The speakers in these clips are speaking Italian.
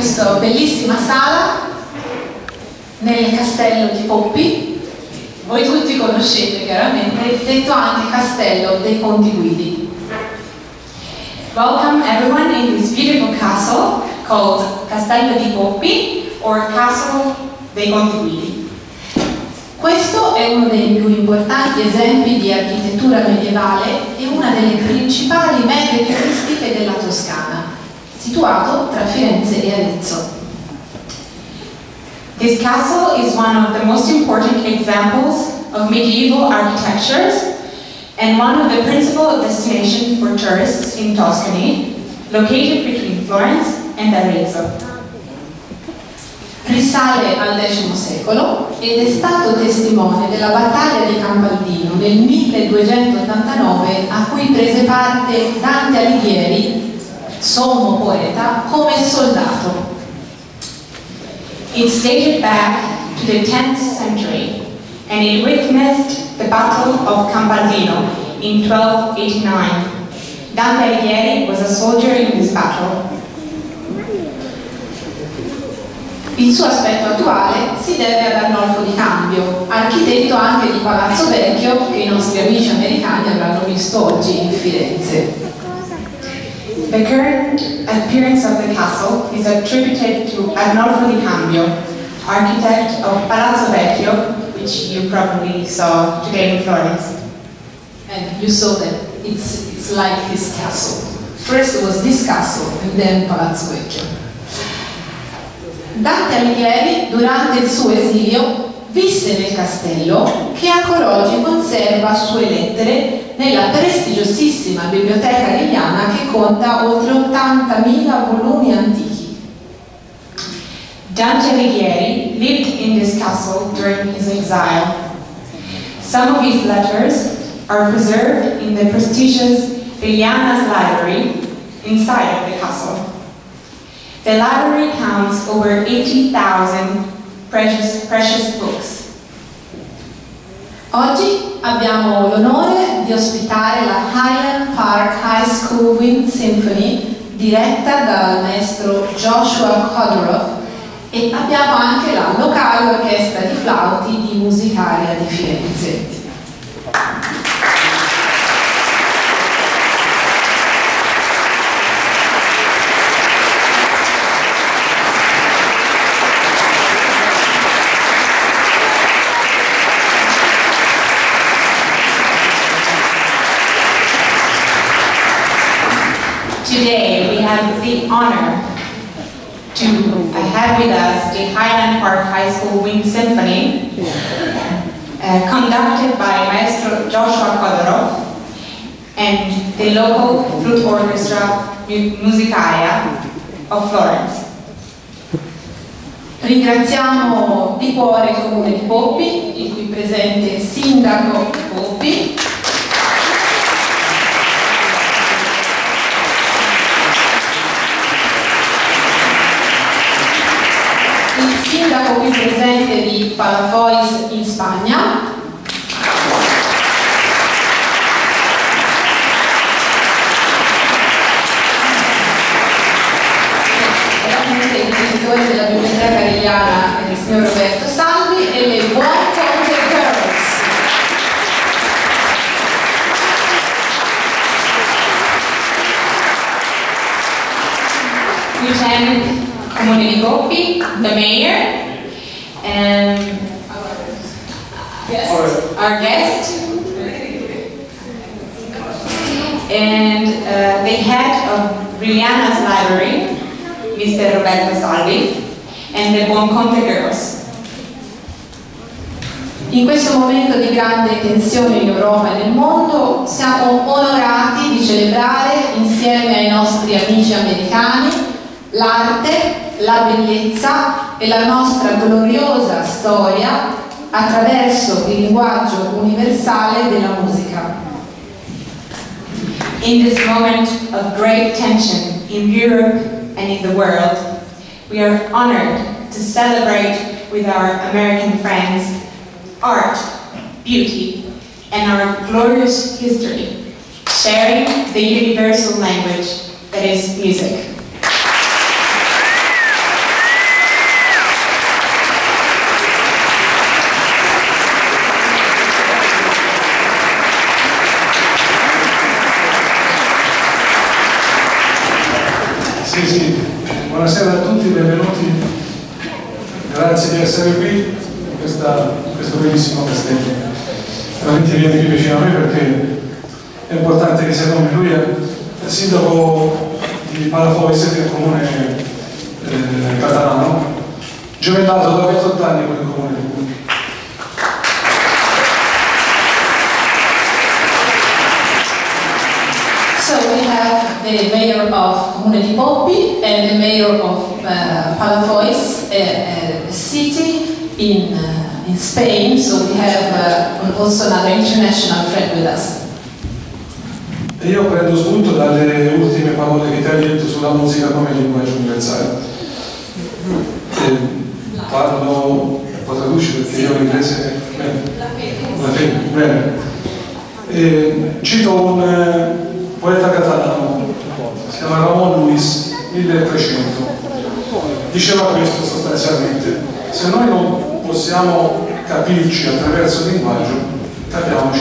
questa bellissima sala nel castello di Poppi, voi tutti conoscete chiaramente, detto anche castello dei Ponti Guidi. Welcome everyone in this beautiful castle called Castello di Poppi or Castle dei Ponti Guidi. Questo è uno dei più importanti esempi di architettura medievale e una delle principali mete turistiche della Toscana, situato tra Firenze e Arezzo. This castle is one of the most important examples of medieval architectures and one of the principal destinations for tourists in Tuscany, located between Florence and Arezzo. Risale al X secolo ed è stato testimone della battaglia di Campaldino nel 1289 a cui prese parte Dante Alighieri, sommo poeta, come soldato. It's dated back to the 10th century and it witnessed the Battle of Campaldino in 1289. Dante Alighieri was a soldier in this battle. Il suo aspetto attuale si deve ad Arnolfo di Cambio, architetto anche di Palazzo Vecchio che i nostri amici americani avranno visto oggi in Firenze. The current appearance of the castle is attributed to Arnolfo di Cambio, architect of Palazzo Vecchio, which you probably saw today in Florence. And you saw that it's, it's like his castle. First was this castle and then Palazzo Vecchio. Dante Alighieri, durante il suo esilio, visse nel castello che ancora oggi conserva sue lettere nella prestigiosissima biblioteca regiana che conta oltre 80.000 volumi antichi. Dante Alighieri lived in this castle during his exile. Some of his letters are preserved in the prestigious Reliana's library inside of the castle. The library counts over 80,000 precious, precious books. Oggi abbiamo l'onore di ospitare la Highland Park High School Wind Symphony diretta dal maestro Joshua Kodorov e abbiamo anche la locale orchestra di flauti di Musicaria di Firenze. Today we have the honor to have with us the Highland Park High School Wind Symphony, uh, conducted by Maestro Joshua Kodorov and the local flute orchestra Mu- Musicaria of Florence. Ringraziamo di cuore il comune di Poppi, il cui presente sindaco Poppi, sindaco qui presente di Palafois in Spagna, della biblioteca regiana il signor Roberto Salvi e le Buon Conte Girls. Lieutenant Comune di Coppi, the mayor, and Yes. our guest, and uh, the head of Brianna's library, Mr. Roberto Salvi, and the Buonconte girls. In questo momento di grande tensione in Europa e nel mondo siamo onorati di celebrare insieme ai nostri amici americani l'arte, la bellezza e la nostra gloriosa storia attraverso il linguaggio universale della musica. In this moment of great tension in Europe and in the world, we are honored to celebrate with our American friends art, beauty, and our glorious history, sharing the universal language that is music. Sì, sì, buonasera a tutti, benvenuti. Grazie di essere qui in questa, questo bellissimo castello. Veramente viene qui vicino a me perché è importante che sia con me. Lui è il sindaco di Palafoise, che è il comune eh, catalano, giovellato da 28 anni con il comune di Cuneo. So we have the mayor of Comune di Poppi and the mayor of uh, Palafois, a, a city in, uh, in Spain. So we have uh, also another international friend with us. Io prendo spunto dalle ultime parole che ti ha detto sulla musica come linguaggio universale. E parlo, lo traduci perché io l'inglese. La fede, bene. E cito un eh, poeta catalano, si chiama Ramon Luis, 1300. Diceva questo sostanzialmente, se noi non possiamo capirci attraverso il linguaggio, capiamoci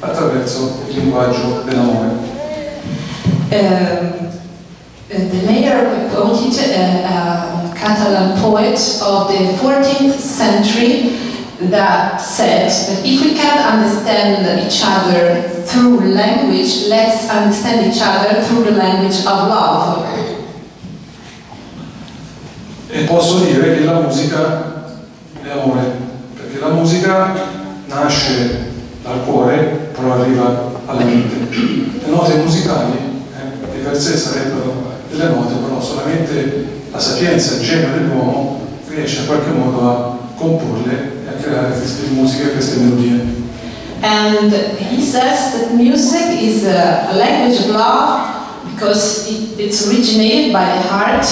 attraverso il linguaggio dell'amore. Um, the mayor quoted a, a Catalan poet of the 14th century that said that if we can't understand each other through language, let's understand each other through the language of love. E posso dire che la musica è amore, perché la musica nasce dal cuore, però arriva alla mente. Le note musicali eh, sé sarebbero delle note, però solamente la sapienza, il genio dell'uomo riesce in qualche modo a comporle And he says that music is a, language of love because it, it's originated by the heart,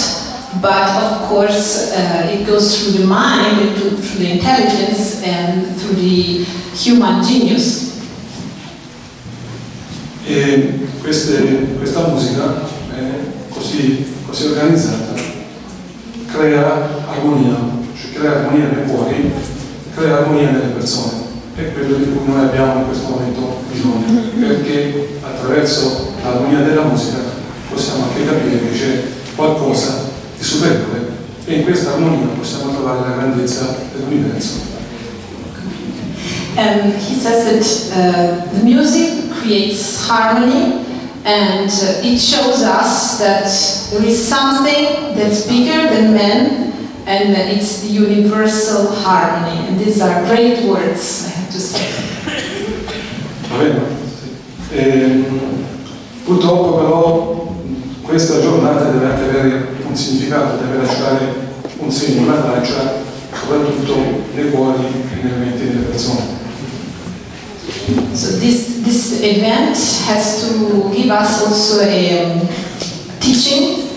but of course uh, it goes through the mind, through, through the intelligence, and through the human genius. E queste- questa musica, eh, così, così organizzata, crea armonia, cioè crea armonia nei cuori, crea armonia nelle persone. È quello di cui noi abbiamo in questo momento bisogno, perché attraverso l'armonia della musica possiamo anche capire che c'è qualcosa di superiore e in questa armonia possiamo trovare la grandezza dell'universo. And he says that uh, the music creates harmony and uh, it shows us that there is something that's bigger than man and it's the universal harmony. And these are great words, I have to say. Ehm, purtroppo però questa giornata deve anche avere un significato, deve lasciare un segno, una traccia, soprattutto nei cuori e nelle menti delle persone. So this, this event has to give us also a um, teaching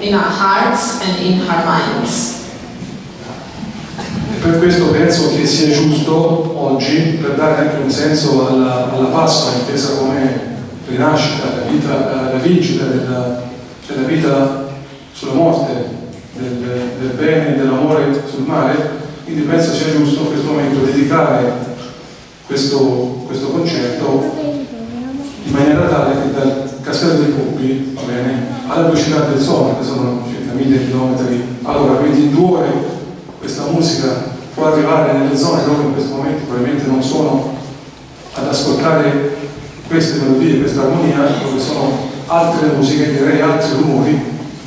in our hearts and in our minds. Per questo penso che sia giusto oggi, per dare anche un senso alla, alla Pasqua, intesa come rinascita, la, vita, la vincita della, della vita sulla morte, del, del bene e dell'amore sul mare, quindi penso sia giusto in questo momento dedicare questo, questo concerto in maniera tale che dal Castello dei bene, alla velocità del suono, che sono circa mille chilometri all'ora, quindi in due ore questa musica può arrivare nelle zone dove in questo momento probabilmente non sono ad ascoltare queste melodie, questa armonia, dove sono altre musiche, direi altri rumori,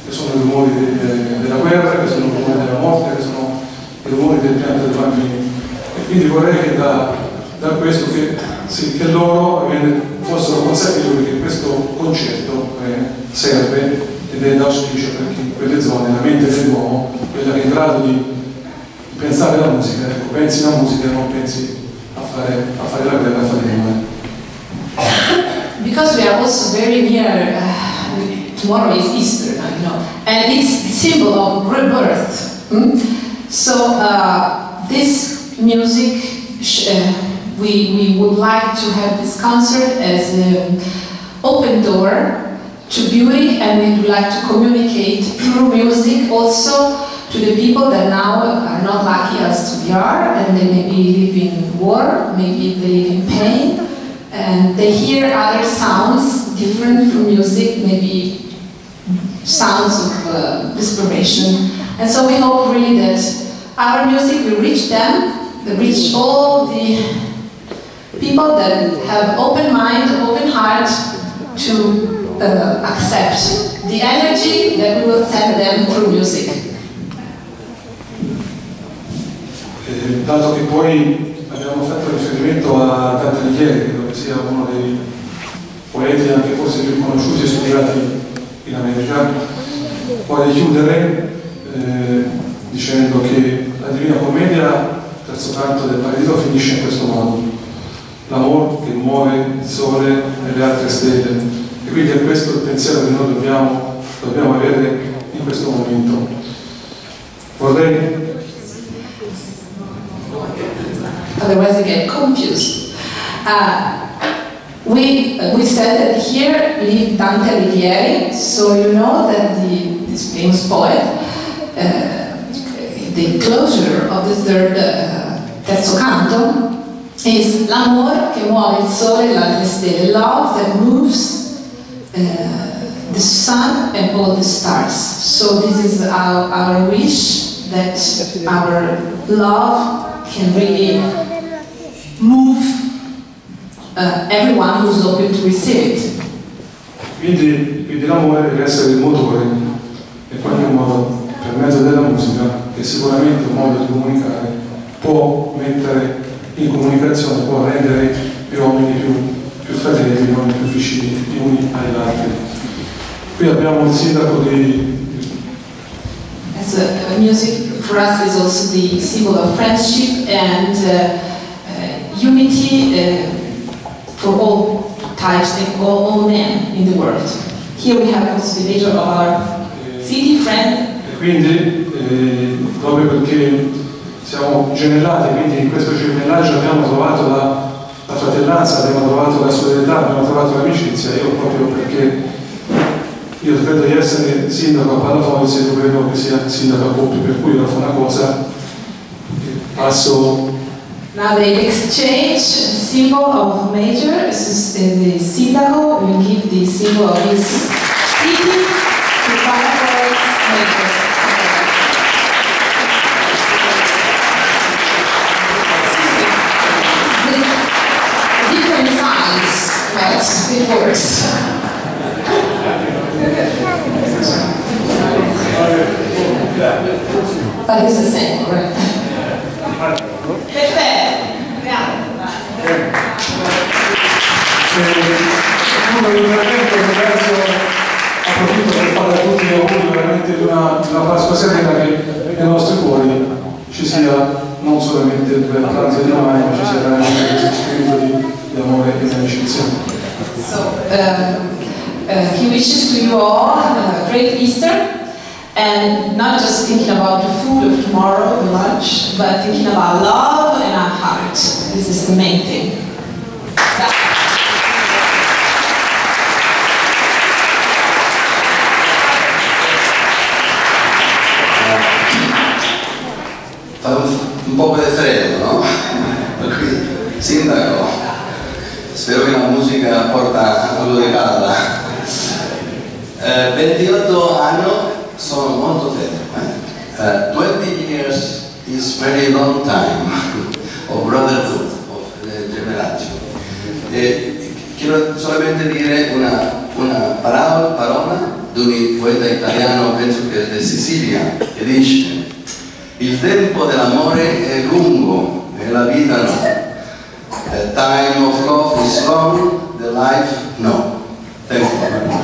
che sono i rumori del- della guerra, che sono i rumori della morte, che sono i rumori del pianto dei bambini. E quindi vorrei che da, da questo che, sì, che loro fossero consapevoli che questo concetto eh, serve ed è d'auspicio perché in quelle zone la mente dell'uomo, quella che è in grado di pensare alla musica, ecco, pensi alla musica non pensi a fare, a fare la guerra, a fare il male. Because we are also very near, uh, tomorrow is Easter, now, you know, and it's the symbol of rebirth. hmm? So uh, this music, uh, we, we would like to have this concert as an open door to beauty and we would like to communicate through music also to the people that now are not lucky as we are and they maybe live in war, maybe they live in pain and they hear other sounds different from music, maybe sounds of uh, desperation. And so we hope really that our music will reach them, will reach all the people that have open mind, open heart to uh, accept the energy that we will send them through music. Dato che poi abbiamo fatto riferimento a Dante Alighieri, credo che sia uno dei poeti anche forse più conosciuti e studiati in America, voglio chiudere eh, dicendo che la Divina Commedia, terzo canto del Paradiso, finisce in questo modo. L'amore che muove il sole e le altre stelle. E quindi è questo il pensiero che noi dobbiamo, dobbiamo avere in questo momento. Vorrei otherwise I get confused. Uh, we, we said that here lived Dante Alighieri, so you know that the, this famous poet, uh, the closure of the third uh, terzo canto is l'amor che muove il sole e le altre stelle, love that moves uh, the sun and all the stars. So this is our, our wish that our love can really move uh, everyone who's open to receive it. Quindi, quindi l'amore deve essere il motore, in qualche modo, per mezzo della musica, che sicuramente è un modo di comunicare, può mettere in comunicazione, può rendere gli uomini più, più fratelli, gli uomini più vicini gli uni agli altri. Qui abbiamo il sindaco di... As a, uh, music for us is also the symbol of friendship and uh, unity uh, for all types and all, all men in the world. Here we have the major of our city friend. E quindi, eh, proprio perché siamo gemellati, quindi in questo gemellaggio abbiamo trovato la, la fratellanza, abbiamo trovato la solidarietà, abbiamo trovato l'amicizia, io proprio perché io credo di essere sindaco a Palafoglio, io credo che sia sindaco a Coppi, per cui io fa una cosa, passo Now they exchange symbol of major, is the Sindaco will give the symbol of his city to Palafoglio's major. But it works. But it's the same, right? Uno approfitto per fare a tutti gli auguri veramente di una, una Pasqua serena che nei nostri cuori ci sia non solamente per pranzo di domani, ma ci sia veramente questo spirito di, di amore e di amicizia. So, um, uh, he wishes to you all a great Easter and not just thinking about the food of tomorrow, the lunch, but thinking about love and our heart. This is the main thing. Un, po' di freddo, no? Per sindaco, spero che la musica porta algo di calda. Eh, 28 anni sono molto tempo. Eh? Eh, 20 years is very long time of brotherhood, of eh, gemellaggio. E quiero solamente dire una, una parola, parola di un poeta italiano, penso che è di Sicilia, che dice il tempo dell'amore è lungo e la vita no. The time of love is long, the life no. Thank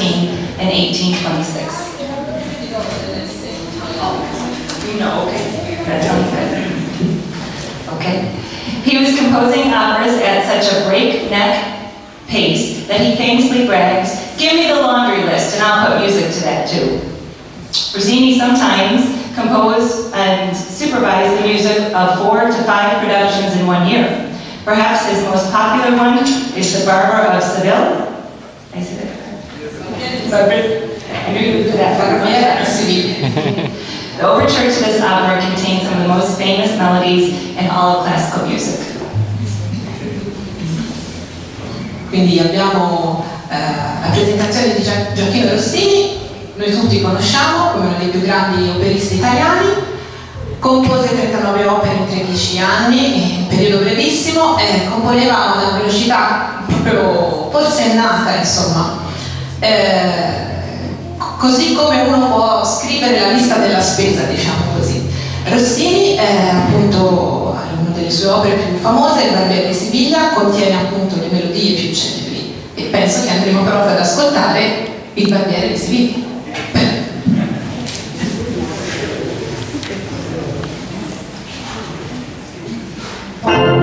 and 1826. You know, okay, that sounds good. Okay. He was composing operas at such a breakneck pace that he famously brags, give me the laundry list and I'll put music to that too. Rossini sometimes composed and supervised the music of four to five productions in one year. Perhaps his most popular one is The Barber of Seville. The overture to this opera contains some of the most famous melodies in all of classical music. Quindi abbiamo eh, la presentazione di Gioacchino Rossini, noi tutti conosciamo come uno dei più grandi operisti italiani, compose 39 opere in 13 anni, in periodo brevissimo, e componeva a una velocità proprio forsennata, insomma. Eh, co- così come uno può scrivere la lista della spesa, diciamo così. Rossini, eh, appunto, una delle sue opere più famose, Il Barbiere di Siviglia, contiene appunto le melodie più celebri e penso che andremo proprio ad ascoltare Il Barbiere di Siviglia. Thank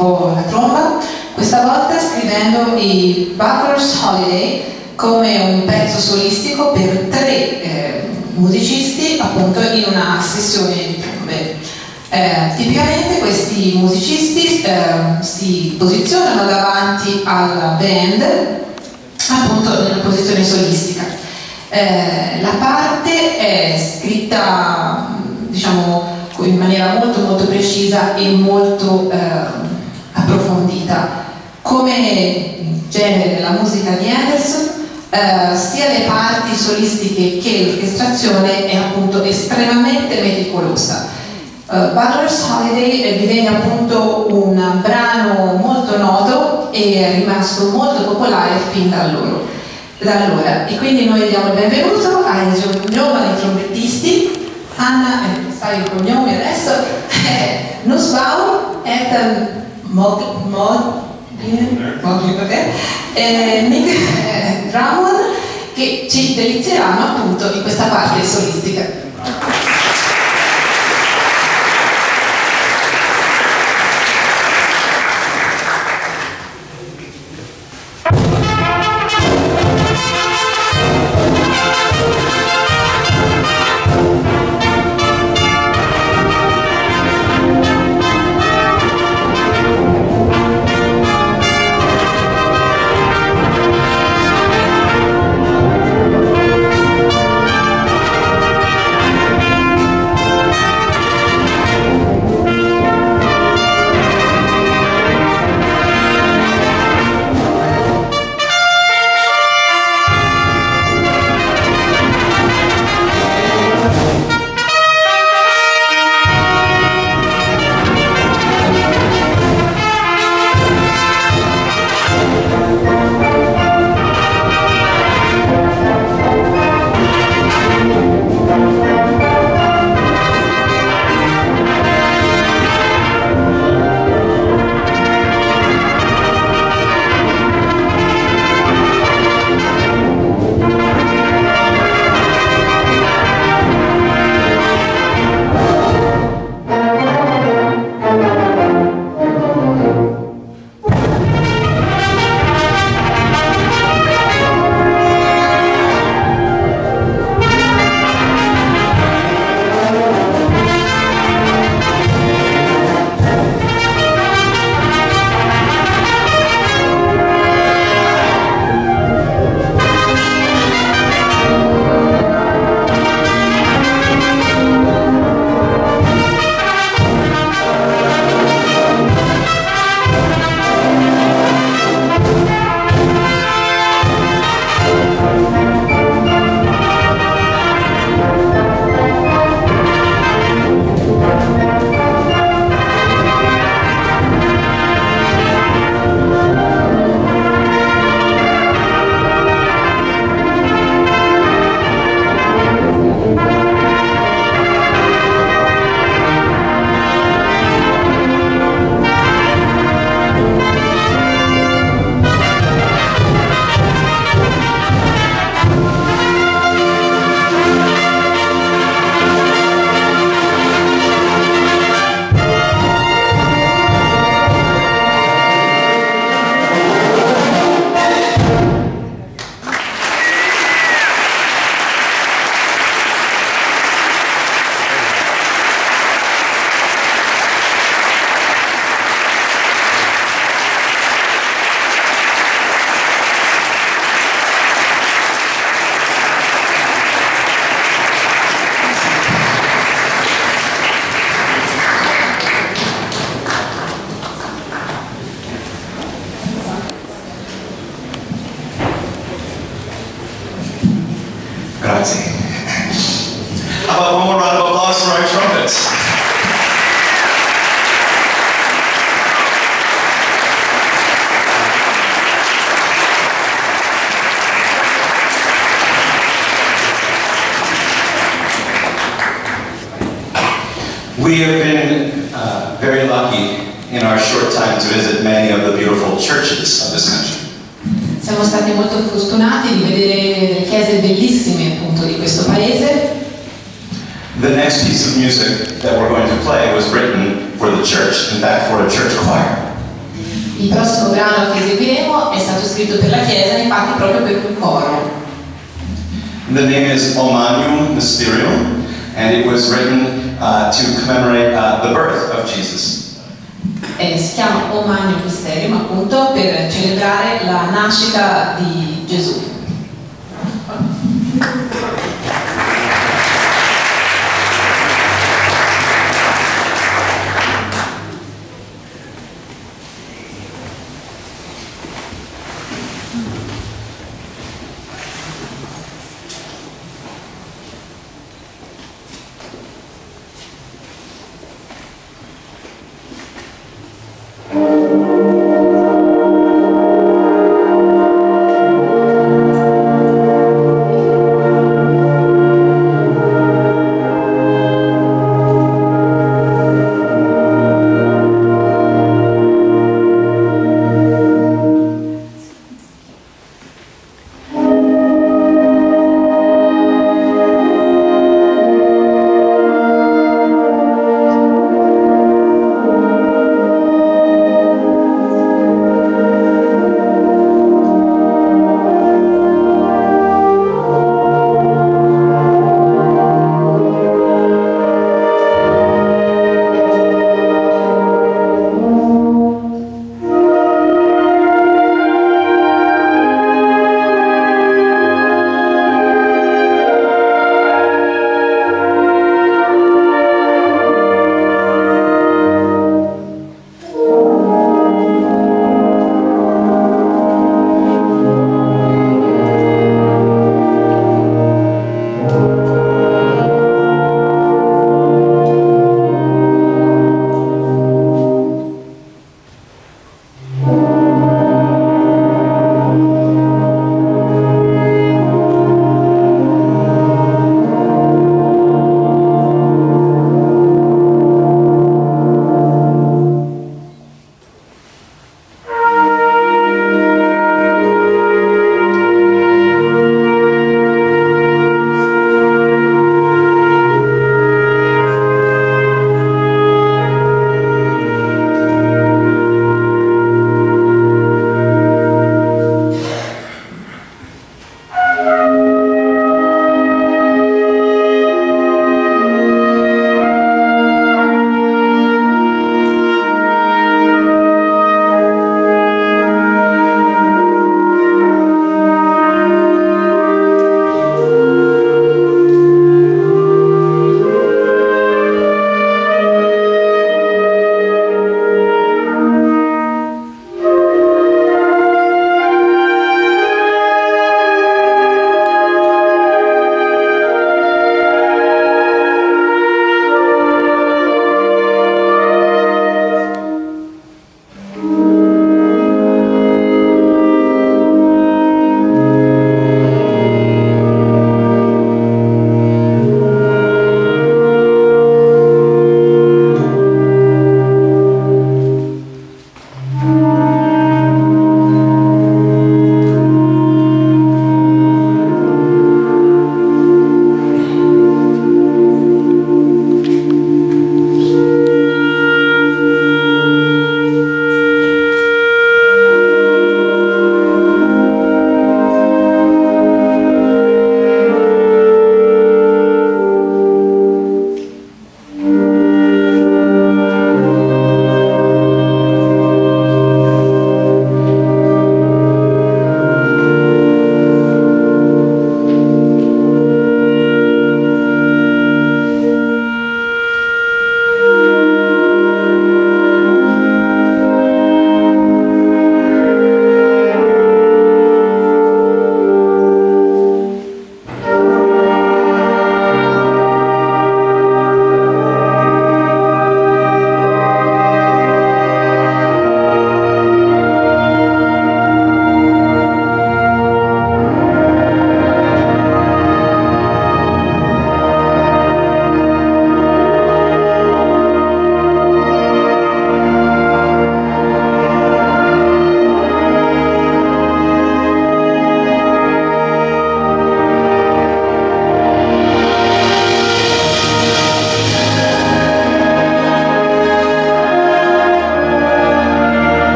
dedicò alla tromba, questa volta scrivendo i Butler's Holiday come un pezzo solistico per tre eh, musicisti appunto in una sessione di trombe. Eh, tipicamente questi musicisti eh, si posizionano davanti alla band appunto nella posizione solistica. Eh, la parte è scritta diciamo in maniera molto molto precisa e molto ehm, approfondita come genere della musica di Anderson Uh, sia le parti solistiche che l'orchestrazione è appunto estremamente meticolosa. Uh, Butler's Holiday divenne appunto un brano molto noto e è rimasto molto popolare fin da allora. E quindi noi diamo il benvenuto ai giovani trombettisti, Anna, eh, sai il cognome adesso, Nussbaum, Ethan Mog, Mog, eh, Nick eh, Drummond che ci delizieranno appunto in questa parte solistica.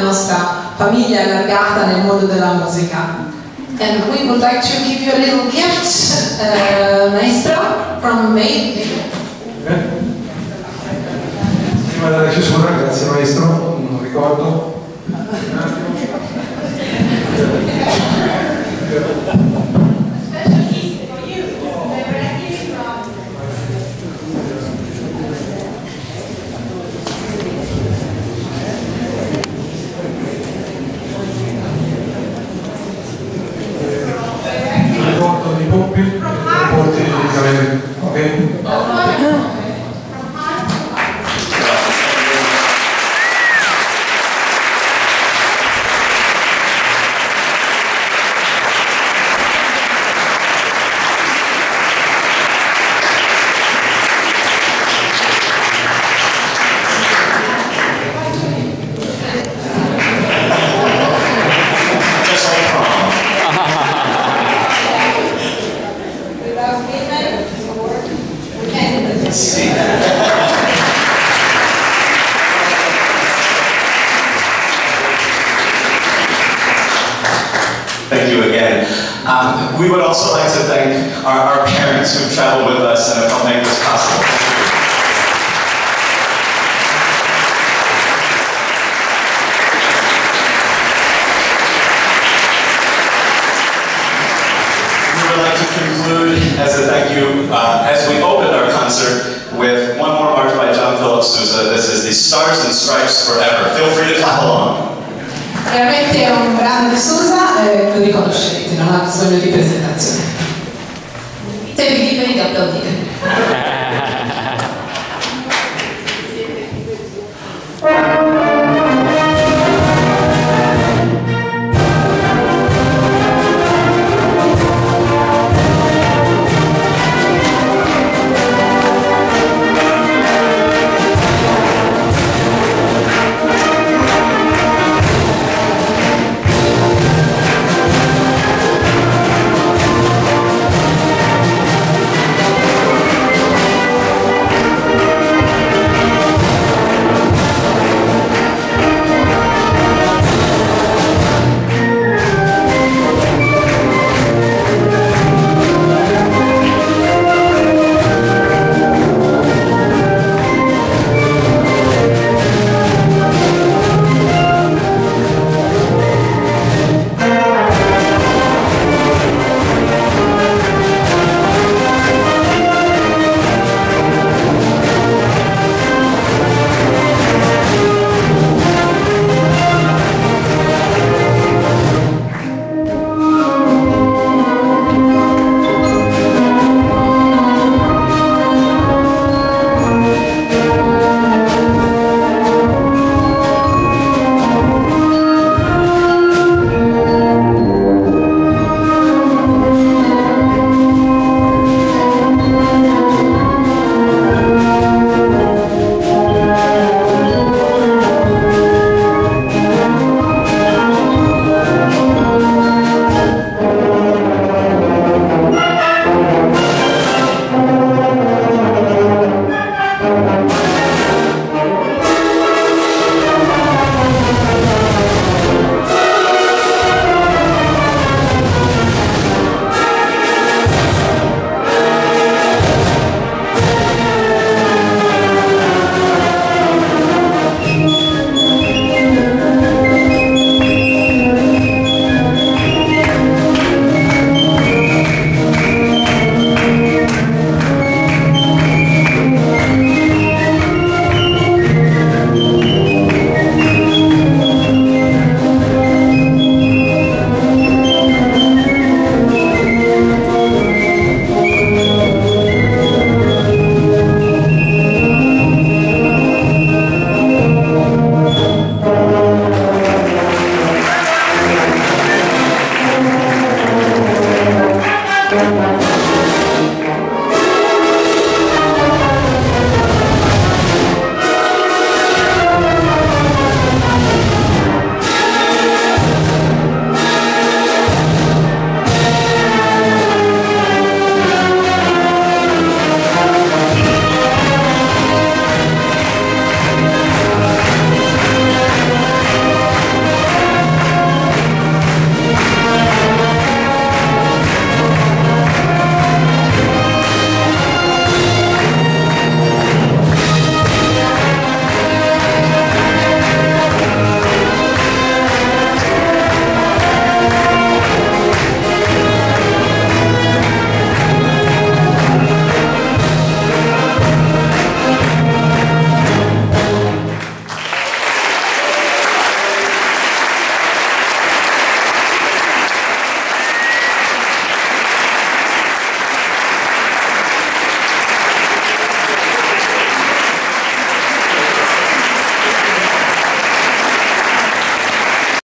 nostra famiglia allargata nel mondo della musica. And we would like to give you a little gift, uh, maestro, from me. Prima della chiusura, grazie maestro, non ricordo.